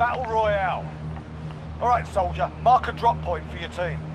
Battle Royale. All right, soldier, mark a drop point for your team.